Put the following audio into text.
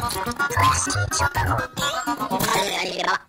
怪しいシ。あれあれれば。